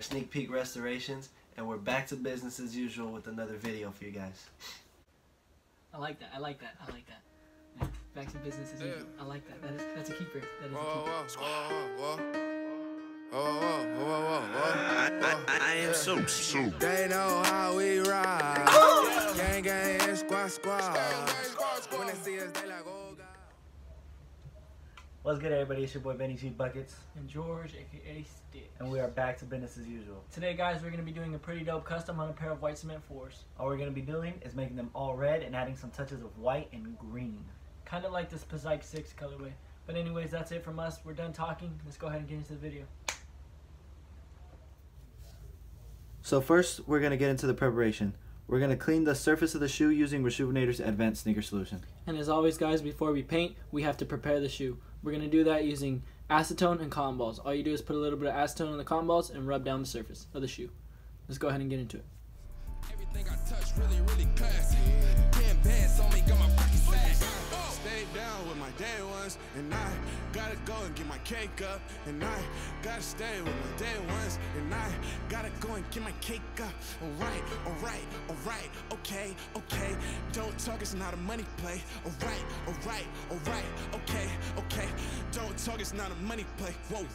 Sneak Peak Restorations, and we're back to business as usual with another video for you guys. I like that. I like that. I like that. Back to business as usual. I like that. That is that's a keeper. That is a Whoa, keeper. I, I, I am so, so. They know how we ride. Gang, gang, and squad, squad. What's good, everybody? It's your boy Benny G Buckets, And George, aka Stick. and we are back to business as usual. Today, guys, we're gonna be doing a pretty dope custom on a pair of white cement fours. All we're going to be doing is making them all red and adding some touches of white and green. Kind of like this Pizike 6 colorway. But anyways, that's it from us. We're done talking. Let's go ahead and get into the video. So first, we're going to get into the preparation. We're going to clean the surface of the shoe using Rejuvenator's Advanced Sneaker Solution. And as always, guys, before we paint, we have to prepare the shoe. We're gonna do that using acetone and cotton balls. All you do is put a little bit of acetone on the cotton balls and rub down the surface of the shoe. Let's go ahead and get into it. Down with my day ones, and I gotta go and get my cake up. And I gotta stay with my day ones, and I gotta go and get my cake up. Alright, alright, alright, okay, okay. Don't talk, it's not a money play. Alright, alright, alright, okay, okay. Don't talk, it's not a money play. Whoa.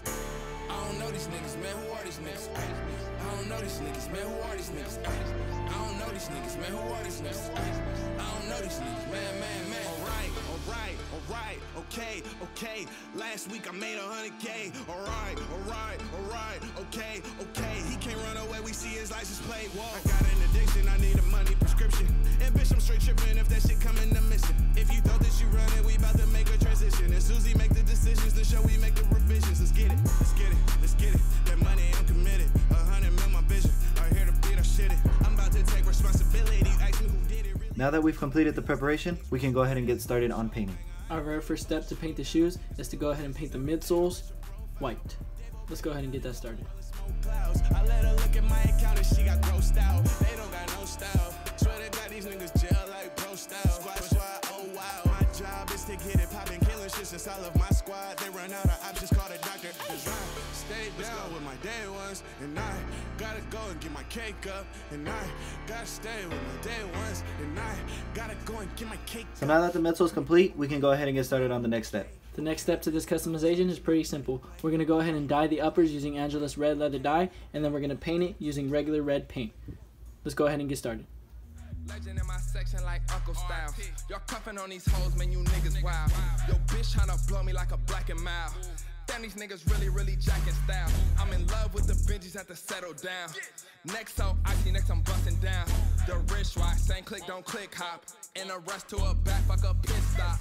I don't know these niggas, man. Who are these niggas? I don't know these niggas, man. Who are these niggas? I don't know these niggas, man. Who are these niggas? I don't know okay, okay. Last week I made a hundred K. Alright, alright, alright, okay, okay. He can't run away, we see his license plate. Whoa. I got an addiction, I need a money prescription. And bitch, I'm straight tripping if that shit coming to missing. If you thought that you run it, we about to make a transition. And Susie make the decisions, the show we make the revisions. Let's get it, let's get it, let's get it. That money, I'm committed. A hundred mil, my vision. I hear the beat, I shit it. I'm about to take responsibility. Now that we've completed the preparation, we can go ahead and get started on painting. Our very first step to paint the shoes is to go ahead and paint the midsoles white. Let's go ahead and get that started. look at my. Squad. They run out of options, doctor. Cause I down with my day ones. And I gotta go and get my cake up. And I gotta stay with my day ones. And I gotta go and get my cake So now that the midsole is complete, we can go ahead and get started on the next step. The next step to this customization is pretty simple. We're going to go ahead and dye the uppers using Angelus red leather dye, and then we're going to paint it using regular red paint. Let's go ahead and get started. Legend in my section like Uncle Styles. Y'all cuffing on these hoes, man, you niggas wild. Yo, bitch tryna blow me like a black and mild. These niggas really, really jacking style. I'm in love with the Benjis, have to settle down. Next so icy, next I'm busting down. The wrist right, same click, don't click hop. In a rush to a back, fuck a pit stop.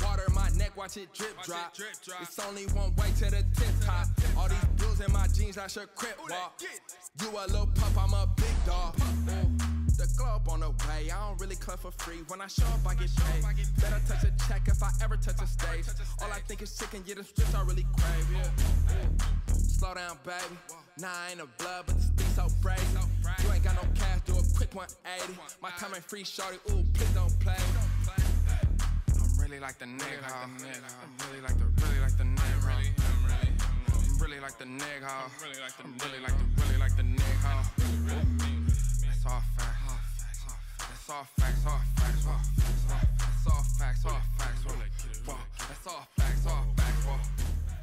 Water my neck, watch it drip drop. It's only one way to the tip top. All these blues in my jeans, I should crip walk. You a little pup, I'm a big dog. The globe on the way. I don't really club for free. When I show up, I get paid. Better touch a check if I ever touch a stage. All I think is chicken, yeah, them strips I really crave. Yeah. Slow down, baby. Nah, I ain't a blood, but this thing so brave. You ain't got no cash, do a quick 180. My time ain't free, shorty. Ooh, please don't play. I'm really like the nigga. I'm really like the, really like the nigga. I'm really like the nigga. I'm really like the, really That's all facts. All facts. All facts. That's all facts. All facts. Whoa. That's all facts. All facts.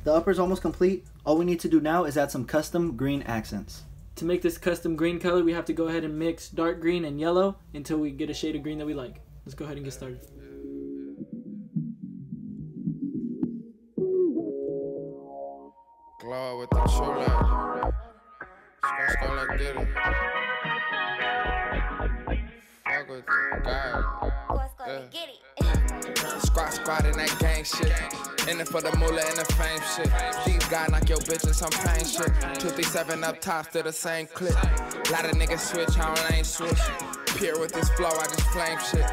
The upper is almost complete. All we need to do now is add some custom green accents. To make this custom green color, we have to go ahead and mix dark green and yellow until we get a shade of green that we like. Let's go ahead and get started. Glow with the true light. Squad squad like did it. Fuck with the guy. What's gonna get it? Squat squat in that gang shit. In it for the moolah and the fame shit. These guys knock your bitch in some pain shit. 237 up top, still the same clip. Lot of niggas switch, I don't ain't switch. Pure with this flow, I just flame shit.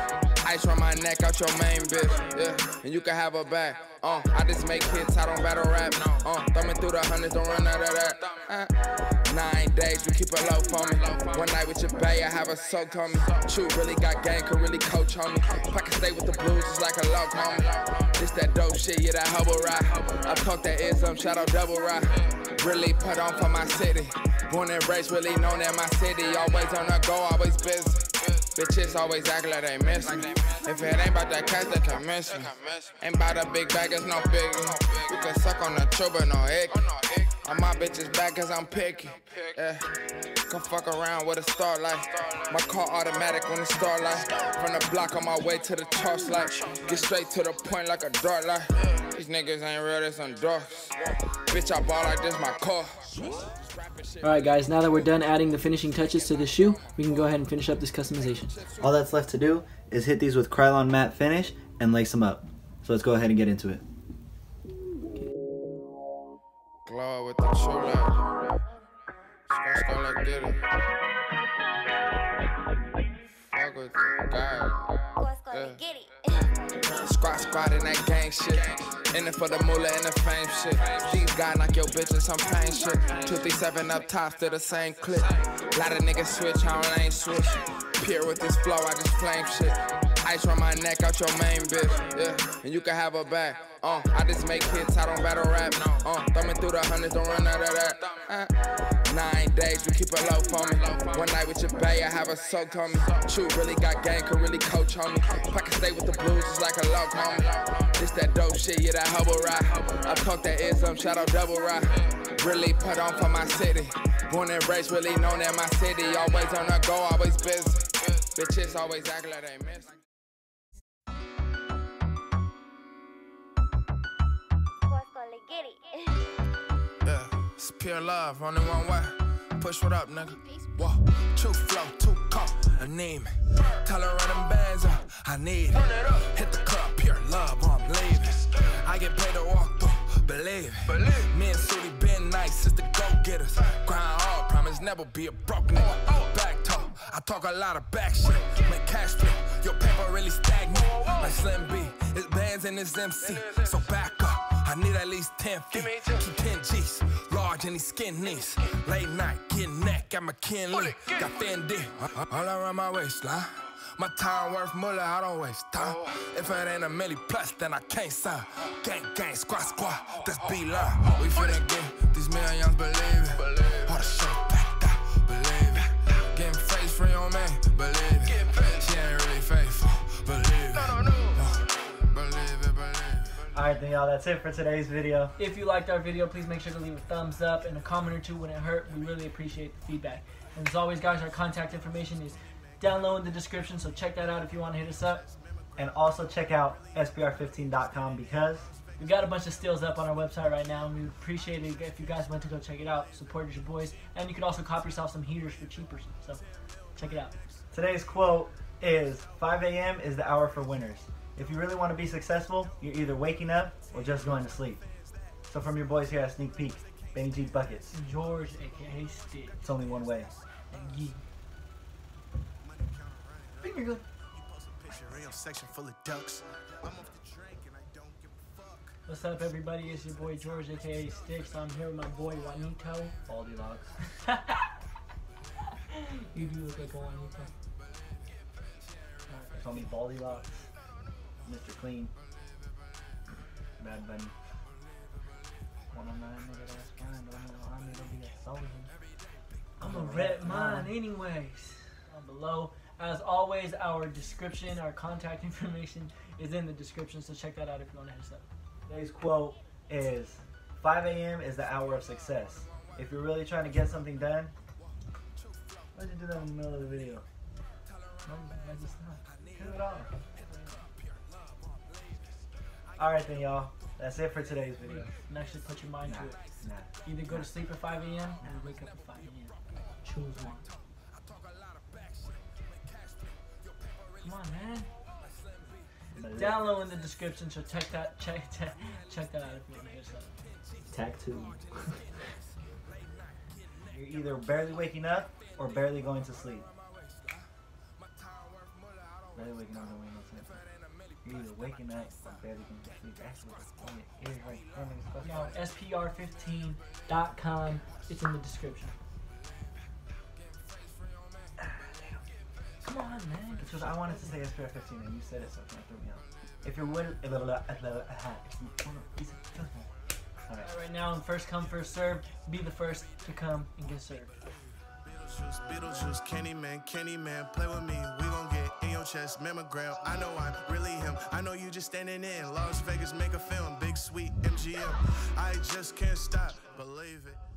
Ice from my neck out your main bitch. Yeah, and you can have her back. Uh, I just make hits, I don't battle rap. Uh, thumbing through the hundreds, don't run out of that. Uh, nine days, you keep it low for me. One night with your bae, I have a soaked on me. Chew really got game, could really coach on me. If I can stay with the blues, it's like a lock on me. This that dope shit, yeah, that hubble ride. I talk that ism, shout out double ride. Really put on for my city. Born and raised, really known in my city. Always on the go, always busy. Bitches always act like they miss me. If it ain't about that cash, they can miss me. Ain't about a big bag, it's no biggie. You can suck on the tube, but no ick. All my bitches back cause I'm picky. Yeah. Come fuck around with a starlight. My car automatic when the starlight. From the block on my way to the toss light. Get straight to the point like a dart light. These niggas ain't real, they some dorks. Bitch, I ball like this my car. Alright guys, now that we're done adding the finishing touches to the shoe, we can go ahead and finish up this customization. All that's left to do is hit these with Krylon matte finish and lace them up. So let's go ahead and get into it. Glow with the true light. Scratch go like did it. Fuck with the guy. What's gonna get it? Squat, squat in that gang shit. In it for the moolah and the fame shit. These guys knock your bitch in some pain shit. 237 up top, still the same clip. Lot of niggas switch, I don't ain't switch. Pure with this flow, I just flame shit. Ice from my neck out your main bitch. Yeah, and you can have her back. Uh, I just make hits, I don't battle rap. Uh, thumbing through the hundreds, don't run out of that. Uh, nine days, you keep it low for me. One night with your bay, I have a soak on me. Chew really got game, could really coach on me. I can stay with the blues, it's like a on me. This that dope shit, yeah, that hubble ride. I talk that ism, shout out double ride. Really put on for my city. Born and raised, really known in my city. Always on the go, always busy. Bitches always act like they miss get it? Yeah, it's pure love, only one way. Push what up, nigga. Whoa, true flow, too cold, anemic. Tell her run them bands up, I need it. Hit the club, pure love, I'm leaving. I get paid to walk through, believe it. Me and Sudi been nice since the go getters. Grind hard, promise never be a broke nigga. Back talk, I talk a lot of back shit. Make cash flip, your paper really stagnant. Like Slim B, it's bands and it's MC. So back up. I need at least 10 feet to 10 G's. Large and these skinnies. Late night, getting neck at McKinley. Got Fendi uh, all around my waistline. My time worth mullah, I don't waste time. If it ain't a milli plus, then I can't sign. Gang, gang, squad, squad, that's B-line. We finna get these millions, believe it. All the shit back out, believe it. Getting face for your man, believe it. Alright then y'all, that's it for today's video. If you liked our video, please make sure to leave a thumbs up and a comment or two when it hurt. We really appreciate the feedback. And as always, guys, our contact information is down low in the description, so check that out if you want to hit us up. And also check out SPR15.com because We got a bunch of steals up on our website right now, and we appreciate it if you guys went to go check it out. Support your boys, and you could also cop yourself some heaters for cheaper. So check it out. today's quote is 5 a.m. is the hour for winners. If you really want to be successful, you're either waking up or just going to sleep. So from your boys here at Sneak Peak, Benny G Buckets, George, aka Stick, it's only one way. and Yee. Finger good. Picture real section full of ducks. I'm off the drink and I don't give a fuck. What's up, everybody? It's your boy George, aka Sticks. I'm here with my boy Juanito. Baldy locks. you do look like a Juanito. They call me Baldy locks. Mr. Clean. Bad Bunny. 109 nigga, that's fine, but I'm gonna I'm gonna be a soldier. I'm a red mine, anyways. Down below, as always, our description, our contact information is in the description. So check that out if you want to hit us up. Today's quote is 5 a.m. is the hour of success. If you're really trying to get something done, why'd you do that in the middle of the video? No, I just not. Cut it off. Alright then y'all. That's it for today's video. And actually put your mind Nah, to it. nah. Either go to sleep at 5 a.m. or wake up at 5 a.m. Choose one. Come on, man. But Down low in the description, so check that check check, check that out if you want to up. Tag two. You're either barely waking up or barely going to sleep. Barely waking up going to sleep. You're either waking up or barely going to sleep. That's what the point is right there. niggas. Fuck No, spr15.com. It's in the description. Come on, man. Because I wanted to say SPR 15 and you said it, so it kind of threw me off. If you're with a little, a little, a hat. All right. Right now, first come, first serve, be the first to come and get served. Beetlejuice, Beetlejuice, Candyman, Candyman, play with me. We gon' get in your chest, mammogram. I know I'm really him. I know you just standing in Las Vegas, make a film, big sweet MGM. I just can't stop, believe it.